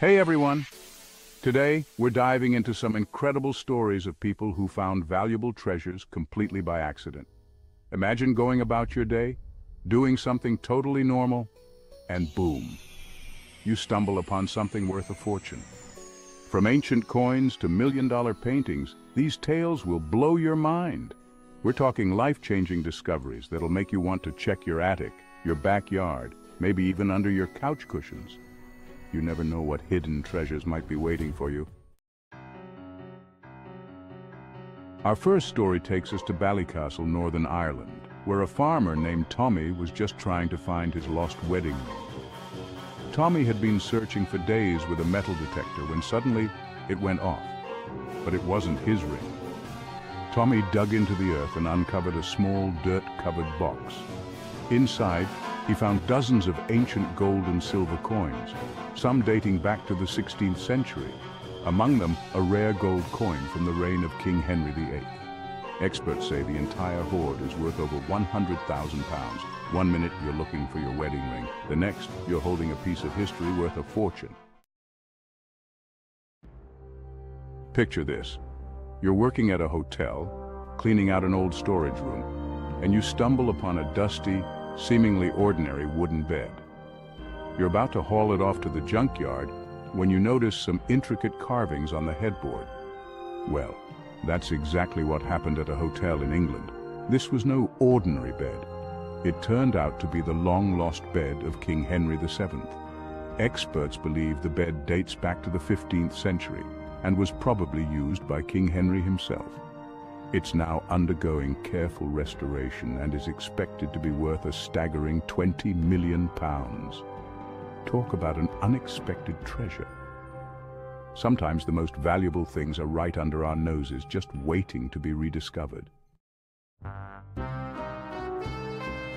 Hey everyone! Today, we're diving into some incredible stories of people who found valuable treasures completely by accident. Imagine going about your day, doing something totally normal, and boom, you stumble upon something worth a fortune. From ancient coins to million-dollar paintings, these tales will blow your mind. We're talking life-changing discoveries that'll make you want to check your attic, your backyard, maybe even under your couch cushions. You never know what hidden treasures might be waiting for you. Our first story takes us to Ballycastle, Northern Ireland, where a farmer named Tommy was just trying to find his lost wedding ring. Tommy had been searching for days with a metal detector when suddenly it went off. But it wasn't his ring. Tommy dug into the earth and uncovered a small dirt-covered box. Inside, he found dozens of ancient gold and silver coins, some dating back to the 16th century. Among them, a rare gold coin from the reign of King Henry VIII. Experts say the entire hoard is worth over 100,000 pounds. One minute you're looking for your wedding ring, the next you're holding a piece of history worth a fortune. Picture this. You're working at a hotel, cleaning out an old storage room, and you stumble upon a dusty, seemingly ordinary wooden bed. You're about to haul it off to the junkyard when you notice some intricate carvings on the headboard. Well, that's exactly what happened at a hotel in England. This was no ordinary bed. It turned out to be the long-lost bed of King Henry VII. Experts believe the bed dates back to the 15th century and was probably used by King Henry himself. It's now undergoing careful restoration and is expected to be worth a staggering 20 million pounds. Talk about an unexpected treasure. Sometimes the most valuable things are right under our noses, just waiting to be rediscovered.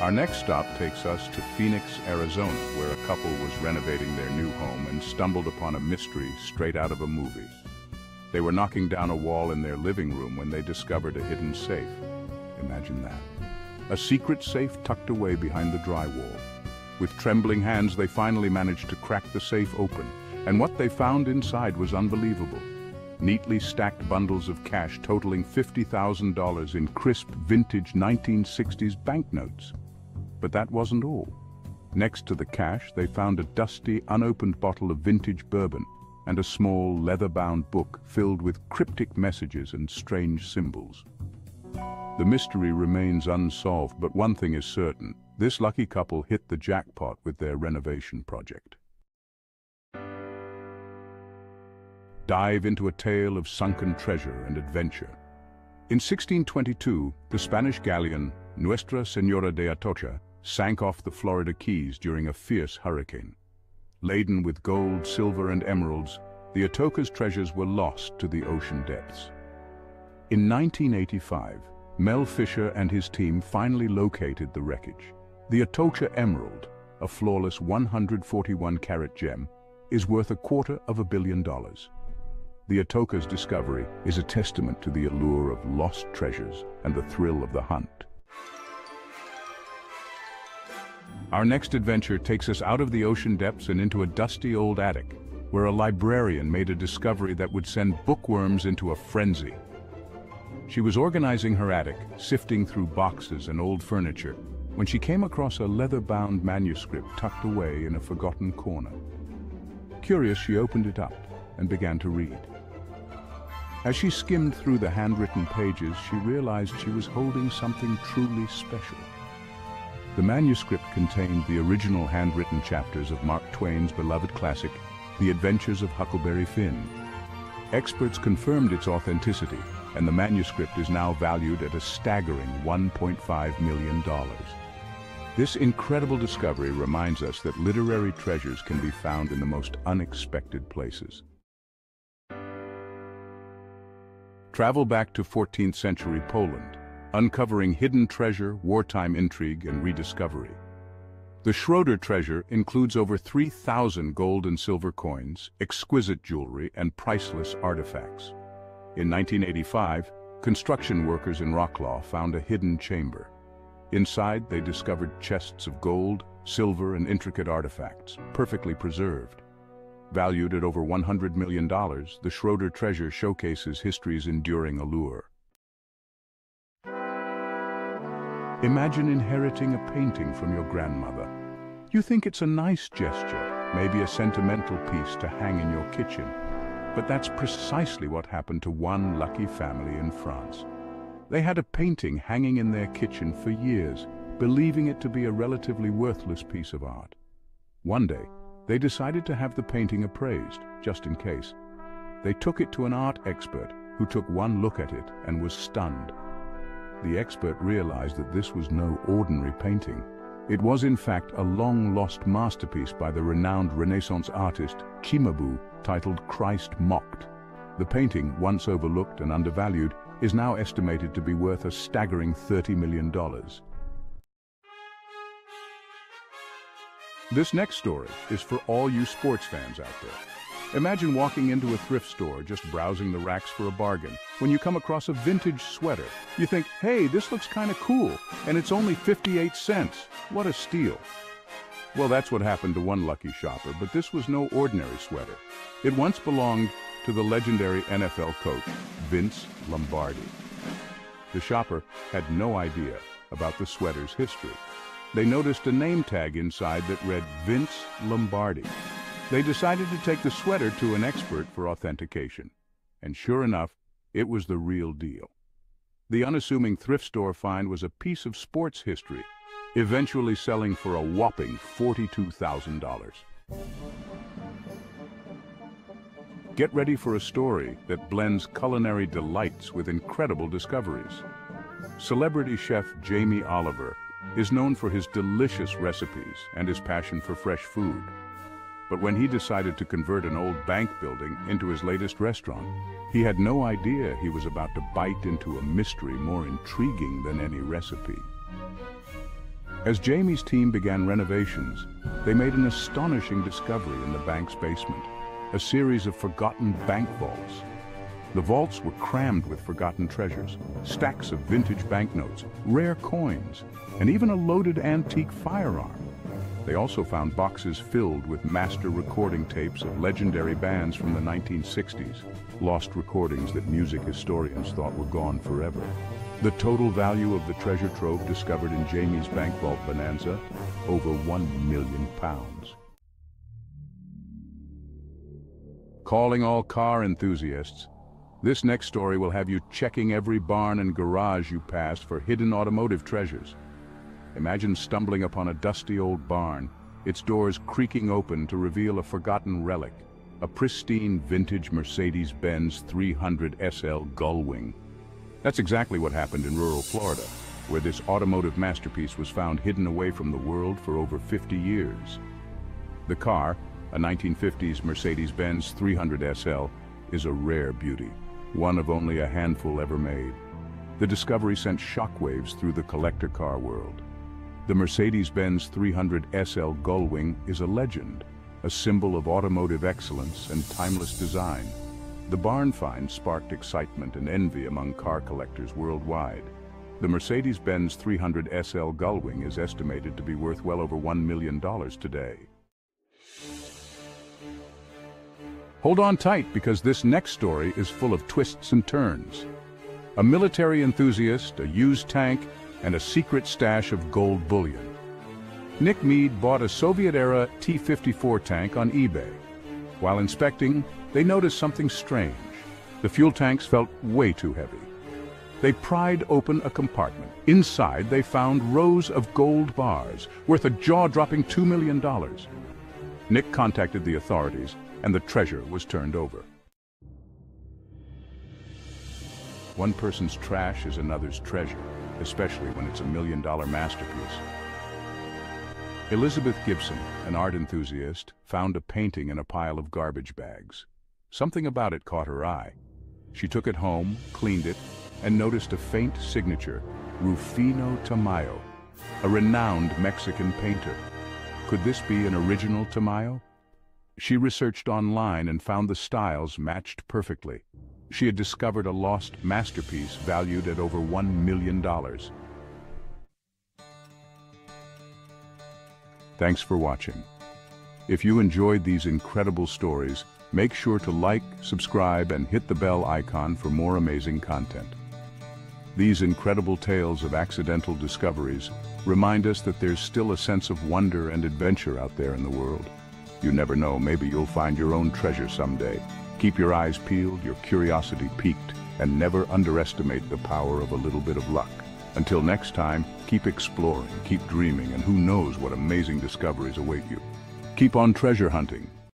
Our next stop takes us to Phoenix, Arizona, where a couple was renovating their new home and stumbled upon a mystery straight out of a movie. They were knocking down a wall in their living room when they discovered a hidden safe. Imagine that. A secret safe tucked away behind the drywall. With trembling hands, they finally managed to crack the safe open, and what they found inside was unbelievable. Neatly stacked bundles of cash totaling $50,000 in crisp, vintage 1960s banknotes. But that wasn't all. Next to the cash, they found a dusty, unopened bottle of vintage bourbon, and a small leather-bound book filled with cryptic messages and strange symbols. The mystery remains unsolved, but one thing is certain. This lucky couple hit the jackpot with their renovation project. Dive into a tale of sunken treasure and adventure. In 1622, the Spanish galleon Nuestra Señora de Atocha sank off the Florida Keys during a fierce hurricane. Laden with gold, silver and emeralds, the Atocha's treasures were lost to the ocean depths. In 1985, Mel Fisher and his team finally located the wreckage. The Atocha Emerald, a flawless 141-carat gem, is worth a quarter of a billion dollars. The Atocha's discovery is a testament to the allure of lost treasures and the thrill of the hunt. Our next adventure takes us out of the ocean depths and into a dusty old attic, where a librarian made a discovery that would send bookworms into a frenzy. She was organizing her attic, sifting through boxes and old furniture, when she came across a leather-bound manuscript tucked away in a forgotten corner. Curious, she opened it up and began to read. As she skimmed through the handwritten pages, she realized she was holding something truly special. The manuscript contained the original handwritten chapters of Mark Twain's beloved classic, The Adventures of Huckleberry Finn. Experts confirmed its authenticity, and the manuscript is now valued at a staggering $1.5 million. This incredible discovery reminds us that literary treasures can be found in the most unexpected places. Travel back to 14th century Poland, uncovering hidden treasure, wartime intrigue, and rediscovery. The Środa treasure includes over 3,000 gold and silver coins, exquisite jewelry, and priceless artifacts. In 1985, construction workers in Wrocław found a hidden chamber. Inside, they discovered chests of gold, silver, and intricate artifacts, perfectly preserved. Valued at over $100 million, the Środa treasure showcases history's enduring allure. Imagine inheriting a painting from your grandmother. You think it's a nice gesture, maybe a sentimental piece to hang in your kitchen. But that's precisely what happened to one lucky family in France. They had a painting hanging in their kitchen for years, believing it to be a relatively worthless piece of art. One day, they decided to have the painting appraised, just in case. They took it to an art expert, who took one look at it and was stunned. The expert realized that this was no ordinary painting. It was in fact a long-lost masterpiece by the renowned Renaissance artist Cimabue, titled Christ Mocked. The painting, once overlooked and undervalued, is now estimated to be worth a staggering $30 million. This next story is for all you sports fans out there. Imagine walking into a thrift store just browsing the racks for a bargain. When you come across a vintage sweater, you think, hey, this looks kind of cool, and it's only 58 cents. What a steal. Well, that's what happened to one lucky shopper, but this was no ordinary sweater. It once belonged to the legendary NFL coach, Vince Lombardi. The shopper had no idea about the sweater's history. They noticed a name tag inside that read Vince Lombardi. They decided to take the sweater to an expert for authentication. And sure enough, it was the real deal. The unassuming thrift store find was a piece of sports history, eventually selling for a whopping $42,000. Get ready for a story that blends culinary delights with incredible discoveries. Celebrity chef Jamie Oliver is known for his delicious recipes and his passion for fresh food. But when he decided to convert an old bank building into his latest restaurant, he had no idea he was about to bite into a mystery more intriguing than any recipe. As Jamie's team began renovations, they made an astonishing discovery in the bank's basement, a series of forgotten bank vaults the vaults were crammed with forgotten treasures, stacks of vintage banknotes, rare coins, and even a loaded antique firearm. They also found boxes filled with master recording tapes of legendary bands from the 1960s, lost recordings that music historians thought were gone forever. The total value of the treasure trove discovered in Jamie's Bank Vault Bonanza, over one million pounds. Calling all car enthusiasts, this next story will have you checking every barn and garage you pass for hidden automotive treasures. Imagine stumbling upon a dusty old barn, its doors creaking open to reveal a forgotten relic, a pristine vintage Mercedes-Benz 300 SL Gullwing. That's exactly what happened in rural Florida, where this automotive masterpiece was found hidden away from the world for over 50 years. The car, a 1950s Mercedes-Benz 300 SL, is a rare beauty one of only a handful ever made. The discovery sent shockwaves through the collector car world. The Mercedes-Benz 300 SL Gullwing is a legend, a symbol of automotive excellence and timeless design. The barn find sparked excitement and envy among car collectors worldwide. The Mercedes-Benz 300 SL Gullwing is estimated to be worth well over $1 million today. Hold on tight because this next story is full of twists and turns. A military enthusiast, a used tank, and a secret stash of gold bullion. Nick Mead bought a Soviet-era T-54 tank on eBay. While inspecting, they noticed something strange. The fuel tanks felt way too heavy. They pried open a compartment. Inside, they found rows of gold bars, worth a jaw-dropping $2 million. Nick contacted the authorities, and the treasure was turned over. One person's trash is another's treasure, especially when it's a million-dollar masterpiece. Elizabeth Gibson, an art enthusiast, found a painting in a pile of garbage bags. Something about it caught her eye. She took it home, cleaned it, and noticed a faint signature, Rufino Tamayo, a renowned Mexican painter. Could this be an original Tamayo? She researched online and found the styles matched perfectly. She had discovered a lost masterpiece valued at over $1 million. Thanks for watching. If you enjoyed these incredible stories, make sure to like, subscribe, and hit the bell icon for more amazing content. These incredible tales of accidental discoveries remind us that there's still a sense of wonder and adventure out there in the world. You never know, maybe you'll find your own treasure someday. Keep your eyes peeled, your curiosity piqued, and never underestimate the power of a little bit of luck. Until next time, keep exploring, keep dreaming, and who knows what amazing discoveries await you. Keep on treasure hunting,